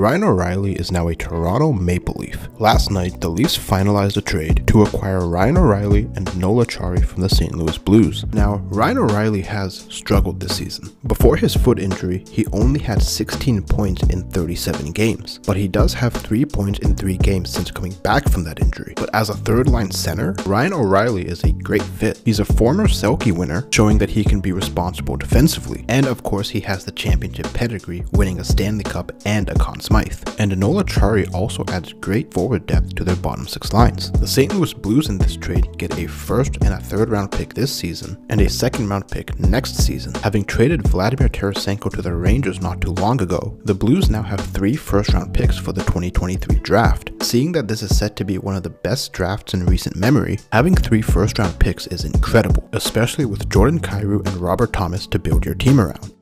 Ryan O'Reilly is now a Toronto Maple Leaf. Last night, the Leafs finalized a trade to acquire Ryan O'Reilly and Noel Acciari from the St. Louis Blues. Now, Ryan O'Reilly has struggled this season. Before his foot injury, he only had 16 points in 37 games, but he does have 3 points in 3 games since coming back from that injury. But as a third line center, Ryan O'Reilly is a great fit. He's a former Selke winner, showing that he can be responsible defensively. And of course, he has the championship pedigree, winning a Stanley Cup and a Conn Smythe. And Noel Acciari also adds great forward depth to their bottom six lines. The St. Louis Blues in this trade get a first and a third round pick this season, and a second round pick next season. Having traded Vladimir Tarasenko to the Rangers not too long ago, the Blues now have three first round picks for the 2023 draft. Seeing that this is set to be one of the best drafts in recent memory, having three first round picks is incredible, especially with Jordan Kyrou and Robert Thomas to build your team around.